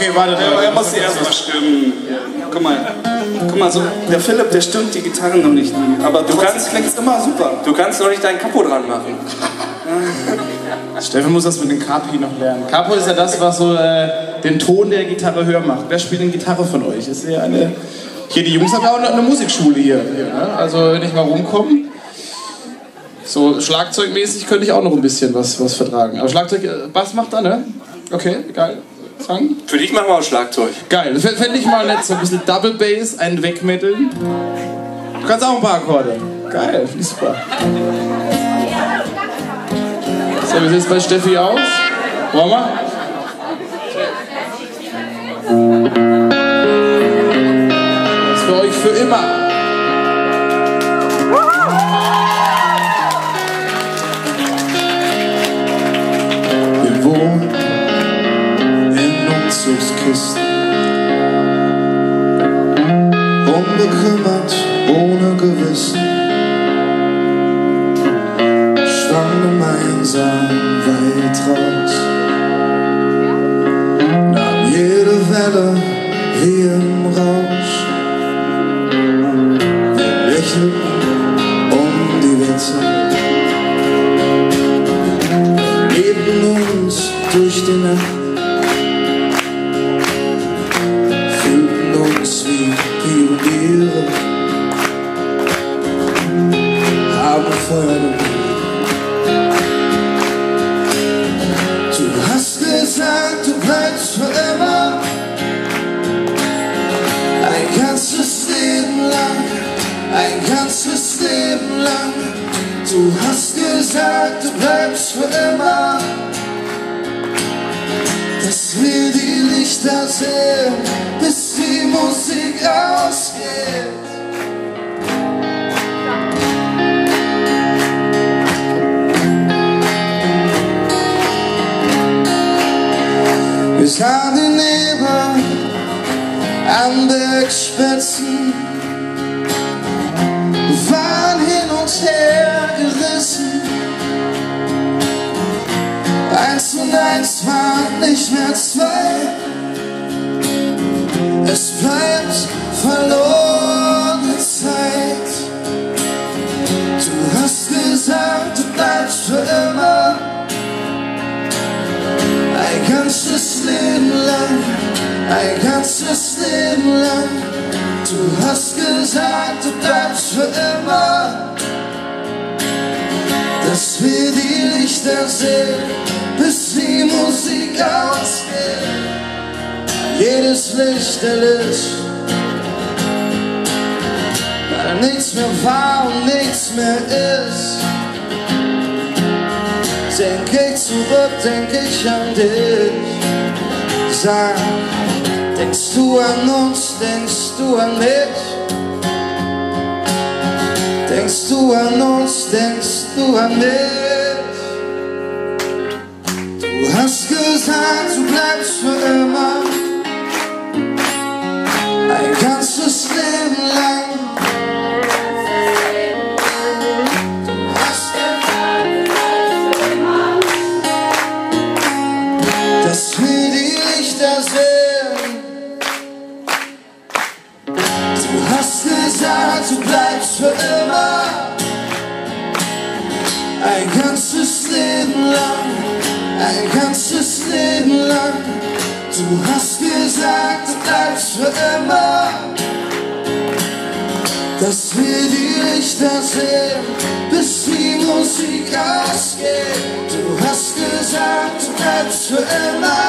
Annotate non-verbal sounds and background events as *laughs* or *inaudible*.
Okay, warte. Ja, er muss sie erstmal stimmen. Guck mal. Guck mal, so, der Philipp, der stimmt die Gitarre noch nicht. Aber du kannst, klingst immer super. Du kannst noch nicht deinen Kapo dran machen. *laughs* Steffen muss das mit dem Capi noch lernen. Capo ist ja das, was so äh, den Ton der Gitarre höher macht. Wer spielt denn Gitarre von euch? Ist ja eine. Hier, die Jungs haben ja auch eine Musikschule hier. hier ne? Also, wenn ich mal rumkomme. So Schlagzeugmäßig könnte ich auch noch ein bisschen was, was vertragen. Aber Schlagzeug, äh, Bass macht er, ne? Okay, geil. Sang? Für dich machen wir auch Schlagzeug. Geil. Das fände ich mal nett. So ein bisschen Double Bass, ein Wegmitteln. Du kannst auch ein paar Akkorde. Geil, finde ich super. So, wie sieht es bei Steffi aus? Wollen wir? Unbekümmert, ohne Gewissen. Schwamm gemeinsam weit raus. Nahm jede Welle wie im Rausch. Wir lächelten um die Wette. Lebten uns durch die Nacht. Gemacht. Du hast gesagt, du bleibst für immer. Ein ganzes Leben lang, ein ganzes Leben lang. Du hast gesagt, du bleibst für immer. Dass wir die Lichter sehen, Wir sahen den Nebel an Bergspitzen, waren hin und her gerissen. Eins und eins waren nicht mehr zwei. Es bleibt verlorene ein ganzes Leben lang. Du hast gesagt, du bleibst für immer. Dass wir die Lichter sehen, bis die Musik ausgeht. Jedes Licht erlischt, weil nichts mehr war und nichts mehr ist. Denk ich zurück, denk ich an dich. Sag, denkst du an uns, denkst du an mich? Denkst du an uns, denkst du an mich? Du hast gesagt, du bleibst für immer. Ein ganzes Leben lang. Dass wir die für immer. Ein ganzes Leben lang, ein ganzes Leben lang. Du hast gesagt, bleibst für immer. Dass wir die Lichter sehen, bis die Musik ausgeht. Du hast gesagt, bleibst für immer.